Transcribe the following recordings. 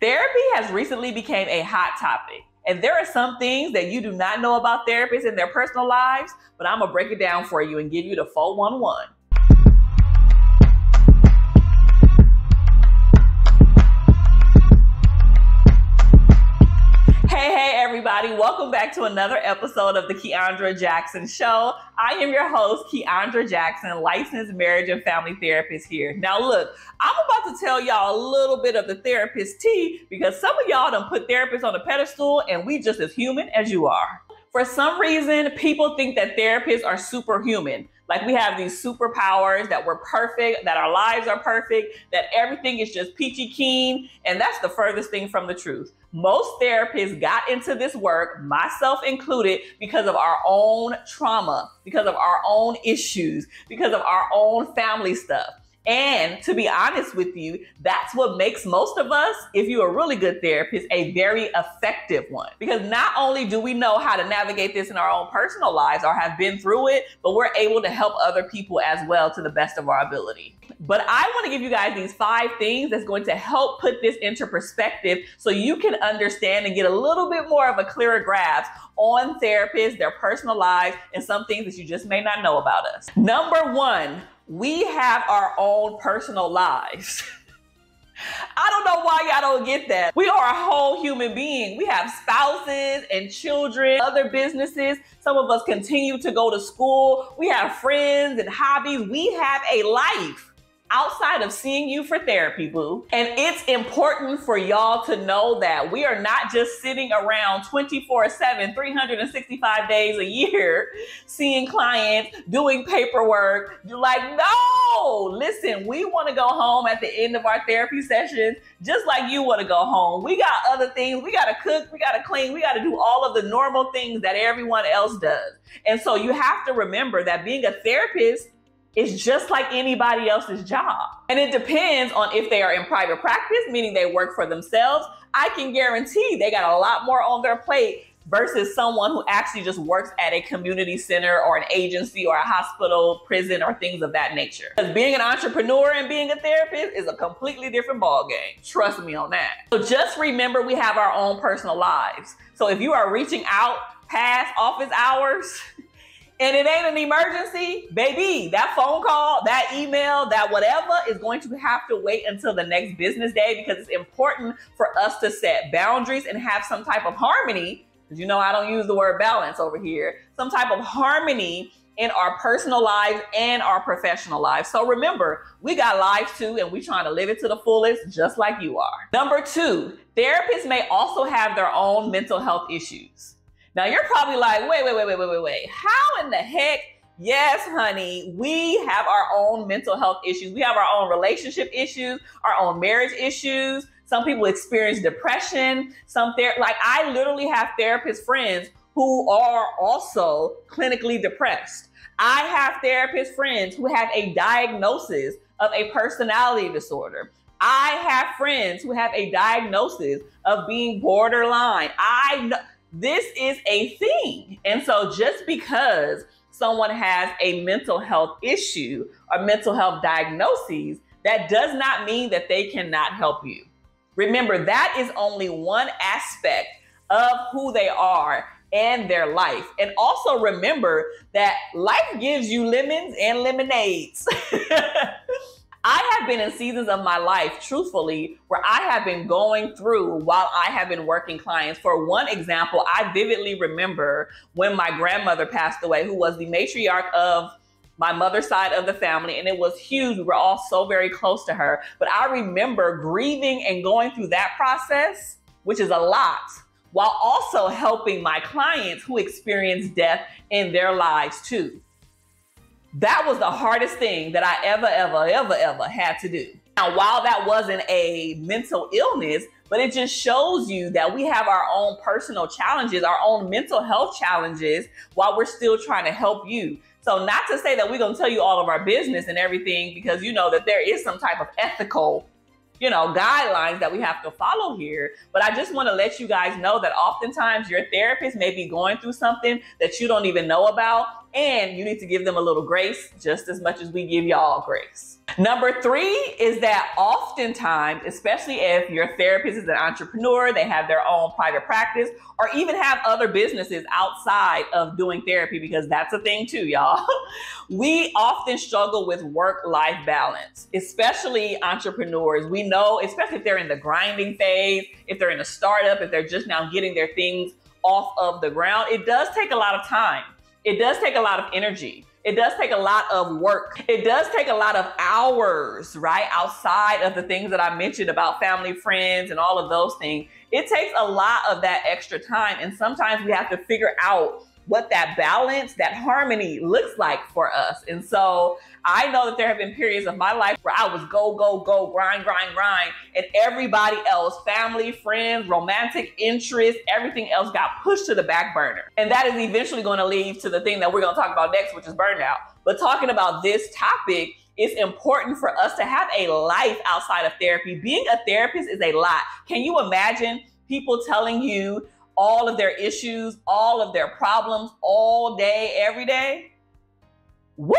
Therapy has recently become a hot topic. And there are some things that you do not know about therapists in their personal lives, but I'm to break it down for you and give you the 411. Everybody. Welcome back to another episode of the Kiaundra Jackson Show. I am your host, Kiaundra Jackson, licensed marriage and family therapist here. Now, look, I'm about to tell y'all a little bit of the therapist tea because some of y'all don't put therapists on a pedestal and we just as human as you are. For some reason, people think that therapists are superhuman. Like we have these superpowers that we're perfect, that our lives are perfect, that everything is just peachy keen. And that's the furthest thing from the truth. Most therapists got into this work, myself included, because of our own trauma, because of our own issues, because of our own family stuff. And to be honest with you, that's what makes most of us, if you're a really good therapist, a very effective one. Because not only do we know how to navigate this in our own personal lives or have been through it, but we're able to help other people as well to the best of our ability. But I want to give you guys these five things that's going to help put this into perspective so you can understand and get a little bit more of a clearer grasp on therapists, their personal lives, and some things that you just may not know about us. Number one, we have our own personal lives. I don't know why y'all don't get that. We are a whole human being. We have spouses and children, other businesses. Some of us continue to go to school. We have friends and hobbies. We have a life outside of seeing you for therapy, boo. And it's important for y'all to know that we are not just sitting around 24 7, 365 days a year, seeing clients, doing paperwork. You're like, no, listen, we want to go home at the end of our therapy sessions, just like you want to go home. We got other things. We got to cook, we got to clean, we got to do all of the normal things that everyone else does. And so you have to remember that being a therapist it's just like anybody else's job. And it depends on if they are in private practice, meaning they work for themselves. I can guarantee they got a lot more on their plate versus someone who actually just works at a community center or an agency or a hospital, prison, or things of that nature. Because being an entrepreneur and being a therapist is a completely different ballgame. Trust me on that. So just remember we have our own personal lives. So if you are reaching out past office hours, and it ain't an emergency, baby, that phone call, that email, that whatever is going to have to wait until the next business day because it's important for us to set boundaries and have some type of harmony. Because you know, I don't use the word balance over here, some type of harmony in our personal lives and our professional lives. So remember, we got lives too, and we trying to live it to the fullest, just like you are. Number two, therapists may also have their own mental health issues. Now you're probably like, wait, wait, wait, wait, wait, wait, wait. How in the heck? Yes, honey, we have our own mental health issues. We have our own relationship issues, our own marriage issues. Some people experience depression. Some ther- like I literally have therapist friends who are also clinically depressed. I have therapist friends who have a diagnosis of a personality disorder. I have friends who have a diagnosis of being borderline. I know this is a thing. And so just because someone has a mental health issue or mental health diagnoses, that does not mean that they cannot help you. Remember, that is only one aspect of who they are and their life. And also remember that life gives you lemons and lemonades. I have been in seasons of my life, truthfully, where I have been going through while I have been working clients. For one example, I vividly remember when my grandmother passed away, who was the matriarch of my mother's side of the family, and it was huge. We were all so very close to her. But I remember grieving and going through that process, which is a lot, while also helping my clients who experience death in their lives too. That was the hardest thing that I ever, ever, ever, ever had to do. Now, while that wasn't a mental illness, but it just shows you that we have our own personal challenges, our own mental health challenges, while we're still trying to help you. So, not to say that we're going to tell you all of our business and everything, because you know that there is some type of ethical you know, guidelines that we have to follow here. But I just want to let you guys know that oftentimes your therapist may be going through something that you don't even know about. And you need to give them a little grace just as much as we give y'all grace. Number three is that oftentimes, especially if your therapist is an entrepreneur, they have their own private practice, or even have other businesses outside of doing therapy, because that's a thing too, y'all. we often struggle with work life balance, especially entrepreneurs. We know, especially if they're in the grinding phase, if they're in a startup, if they're just now getting their things off of the ground, it does take a lot of time. It does take a lot of energy. It does take a lot of work. It does take a lot of hours, right? Outside of the things that I mentioned about family, friends, and all of those things. It takes a lot of that extra time. And sometimes we have to figure out what that balance, that harmony looks like for us. And so I know that there have been periods of my life where I was go, go, go, grind, grind, grind, and everybody else, family, friends, romantic interest, everything else got pushed to the back burner. And that is eventually going to lead to the thing that we're going to talk about next, which is burnout. But talking about this topic, it's important for us to have a life outside of therapy. Being a therapist is a lot. Can you imagine people telling you all of their issues, all of their problems all day, every day? Woohoo!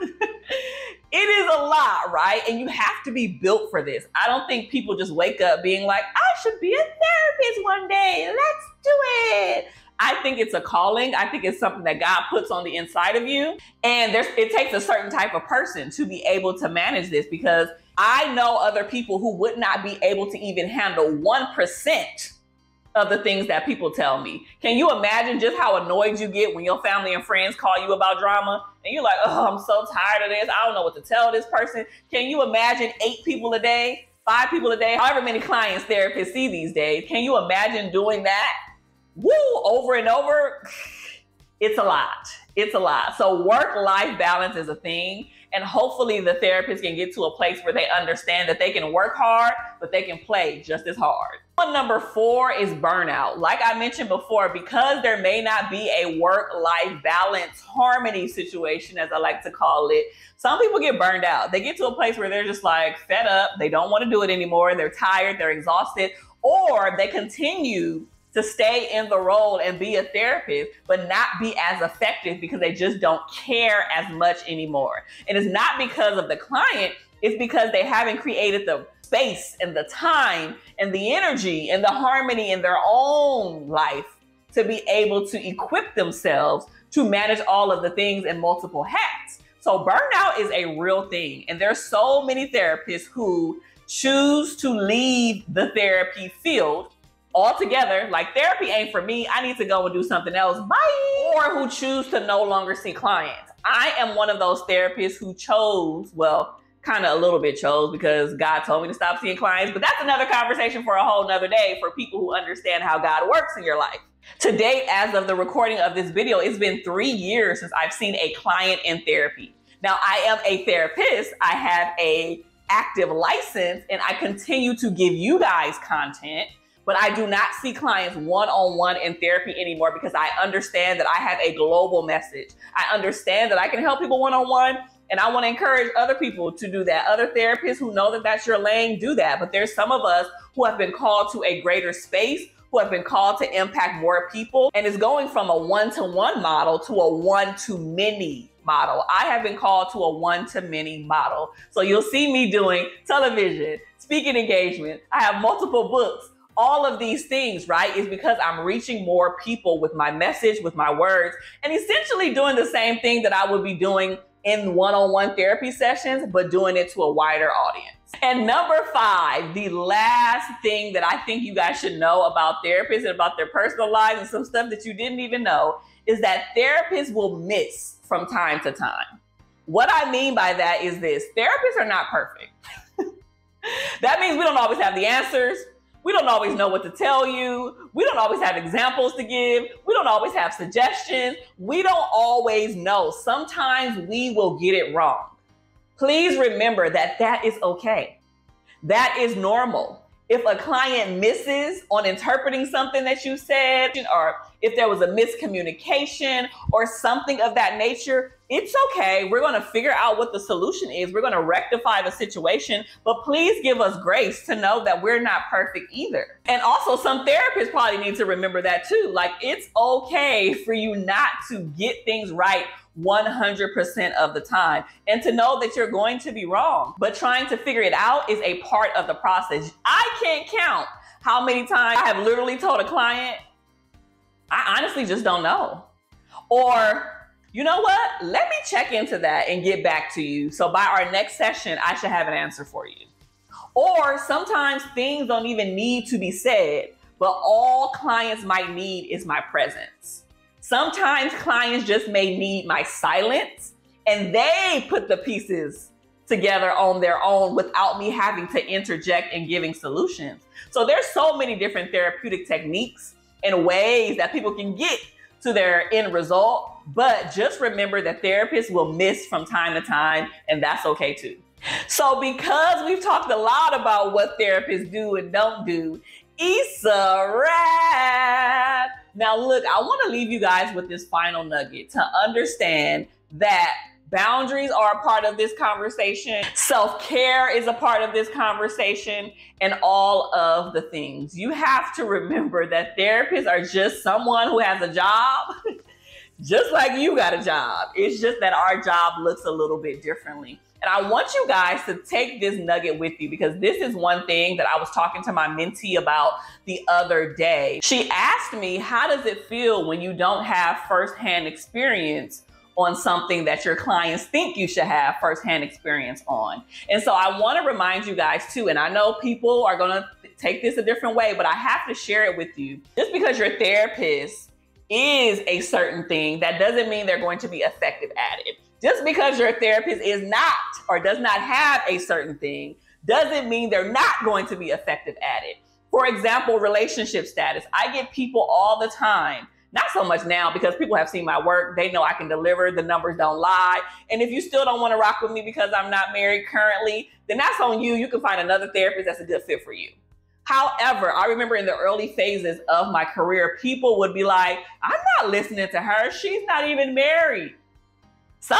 it is a lot, right? And you have to be built for this. I don't think people just wake up being like, I should be a therapist one day. Let's do it. I think it's a calling. I think it's something that God puts on the inside of you. And there's it takes a certain type of person to be able to manage this because I know other people who would not be able to even handle 1% of the things that people tell me. Can you imagine just how annoyed you get when your family and friends call you about drama and you're like, oh, I'm so tired of this. I don't know what to tell this person. Can you imagine eight people a day, five people a day, however many clients therapists see these days? Can you imagine doing that? Woo, over and over? It's a lot. It's a lot. So work life balance is a thing. And hopefully the therapist can get to a place where they understand that they can work hard, but they can play just as hard. Number four is burnout. Like I mentioned before, because there may not be a work life balance harmony situation, as I like to call it, some people get burned out. They get to a place where they're just like fed up. They don't want to do it anymore. They're tired. They're exhausted. Or they continue to stay in the role and be a therapist, but not be as effective because they just don't care as much anymore. And it's not because of the client, it's because they haven't created the space and the time and the energy and the harmony in their own life to be able to equip themselves to manage all of the things in multiple hats. So burnout is a real thing. And there's so many therapists who choose to leave the therapy field altogether. Like therapy ain't for me. I need to go and do something else. Bye. Or who choose to no longer see clients. I am one of those therapists who chose, well, kind of a little bit chose because God told me to stop seeing clients. But that's another conversation for a whole nother day for people who understand how God works in your life. To date, as of the recording of this video, it's been three years since I've seen a client in therapy. Now, I am a therapist. I have a active license and I continue to give you guys content, but I do not see clients one-on-one in therapy anymore because I understand that I have a global message. I understand that I can help people one-on-one and I want to encourage other people to do that. Other therapists who know that that's your lane, do that. But there's some of us who have been called to a greater space, who have been called to impact more people, and it's going from a one to one model to a one to many model. I have been called to a one to many model. So you'll see me doing television, speaking engagement. I have multiple books. All of these things, right, is because I'm reaching more people with my message, with my words, and essentially doing the same thing that I would be doing in one-on-one therapy sessions, but doing it to a wider audience. And number five, the last thing that I think you guys should know about therapists and about their personal lives and some stuff that you didn't even know is that therapists will miss from time to time. What I mean by that is this therapists are not perfect. that means we don't always have the answers. We don't always know what to tell you. We don't always have examples to give. We don't always have suggestions. We don't always know. Sometimes we will get it wrong. Please remember that that is okay. That is normal. If a client misses on interpreting something that you said, or if there was a miscommunication or something of that nature, it's okay. We're going to figure out what the solution is. We're going to rectify the situation, but please give us grace to know that we're not perfect either. And also, some therapists probably need to remember that too. Like, it's okay for you not to get things right 100% of the time and to know that you're going to be wrong. But trying to figure it out is a part of the process. I can't count how many times I have literally told a client, I honestly just don't know. Or you know what? Let me check into that and get back to you. So by our next session, I should have an answer for you. Or sometimes things don't even need to be said, but all clients might need is my presence. Sometimes clients just may need my silence and they put the pieces together on their own without me having to interject and giving solutions. So there's so many different therapeutic techniques and ways that people can get to their end result. But just remember that therapists will miss from time to time, and that's okay too. So, because we've talked a lot about what therapists do and don't do, it's a wrap. Now, look, I want to leave you guys with this final nugget to understand that Boundaries are a part of this conversation. Self care is a part of this conversation, and all of the things. You have to remember that therapists are just someone who has a job, just like you got a job. It's just that our job looks a little bit differently. And I want you guys to take this nugget with you because this is one thing that I was talking to my mentee about the other day. She asked me, How does it feel when you don't have firsthand experience on something that your clients think you should have firsthand experience on. And so I want to remind you guys too, and I know people are going to take this a different way, but I have to share it with you. Just because your therapist is a certain thing, that doesn't mean they're going to be effective at it. Just because your therapist is not or does not have a certain thing doesn't mean they're not going to be effective at it. For example, relationship status. I get people all the time not so much now because people have seen my work. They know I can deliver. The numbers don't lie. And if you still don't want to rock with me because I'm not married currently, then that's on you. You can find another therapist that's a good fit for you. However, I remember in the early phases of my career, people would be like, I'm not listening to her. She's not even married. So,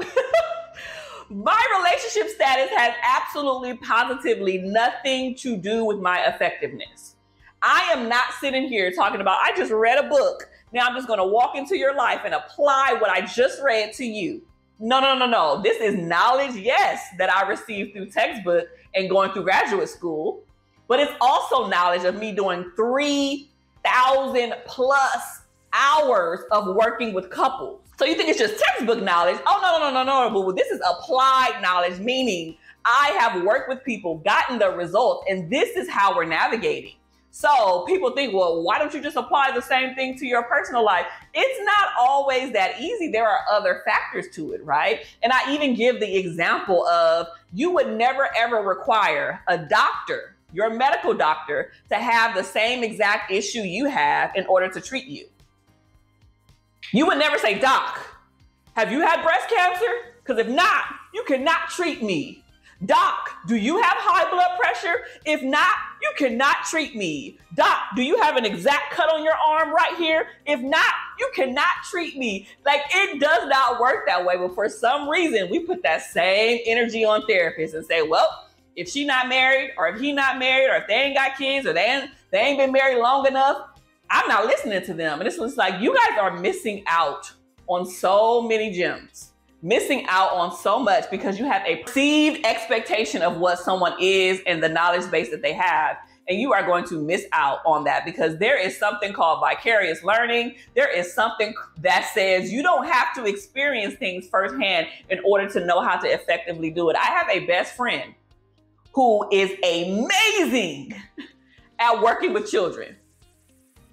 my relationship status has absolutely, positively nothing to do with my effectiveness. I am not sitting here talking about, I just read a book now I'm just going to walk into your life and apply what I just read to you. No, no, no, no. This is knowledge, yes, that I received through textbook and going through graduate school, but it's also knowledge of me doing 3,000 plus hours of working with couples. So you think it's just textbook knowledge? Oh, no, no, no, no, no. This is applied knowledge, meaning I have worked with people, gotten the results, and this is how we're navigating. So people think, well, why don't you just apply the same thing to your personal life? It's not always that easy. There are other factors to it, right? And I even give the example of you would never ever require a doctor, your medical doctor, to have the same exact issue you have in order to treat you. You would never say, Doc, have you had breast cancer? Because if not, you cannot treat me. Doc, do you have high blood pressure? If not, you cannot treat me. Doc, do you have an exact cut on your arm right here? If not, you cannot treat me. Like it does not work that way. But for some reason, we put that same energy on therapists and say, well, if she not married, or if he not married, or if they ain't got kids, or they ain't they ain't been married long enough, I'm not listening to them. And this it's like you guys are missing out on so many gems missing out on so much because you have a perceived expectation of what someone is and the knowledge base that they have. And you are going to miss out on that because there is something called vicarious learning. There is something that says you don't have to experience things firsthand in order to know how to effectively do it. I have a best friend who is amazing at working with children.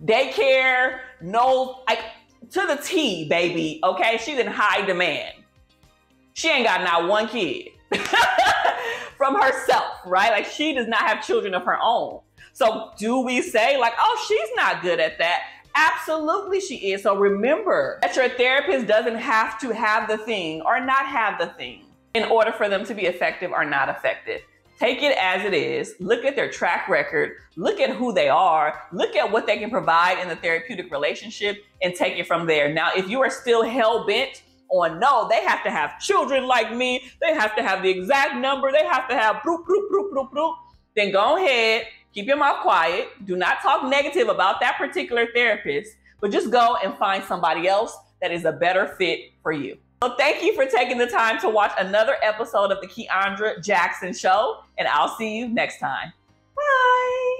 Daycare, no, like to the T, baby. Okay, she's in high demand she ain't got not one kid from herself, right? Like she does not have children of her own. So do we say like, oh, she's not good at that? Absolutely, she is. So remember that your therapist doesn't have to have the thing or not have the thing in order for them to be effective or not effective. Take it as it is. Look at their track record. Look at who they are. Look at what they can provide in the therapeutic relationship and take it from there. Now, if you are still hell bent on no, they have to have children like me, they have to have the exact number, they have to have bloop, bloop, bloop, bloop, bloop, then go ahead, keep your mouth quiet. Do not talk negative about that particular therapist, but just go and find somebody else that is a better fit for you. So thank you for taking the time to watch another episode of the Kiaundra Jackson Show, and I'll see you next time. Bye.